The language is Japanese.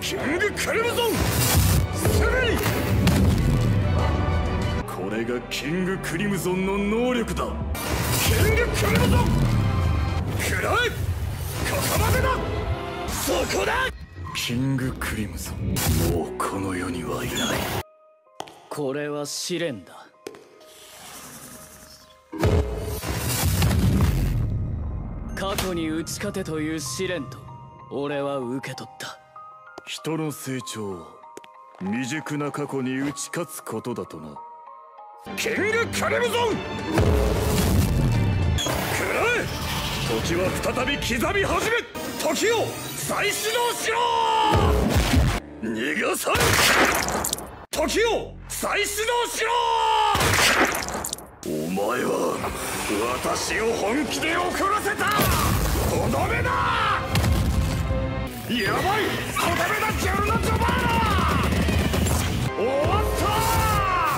キングクリムゾン。すぐにこれがキングクリムゾンの能力だ。キングクリムゾン。食らえここまでだ。そこだ。キングクリムゾン。もうこの世にはいない。これは試練だ。過去に打ち勝てという試練と俺は受け取った。人の成長は未熟な過去に打ち勝つことだとな。キングカリムゾン！食らえ！時は再び刻み始め！時を再始動しろ！逃がさん！時を再始動しろ！お前は私を本気で怒らせた！やばい！小ダメだジ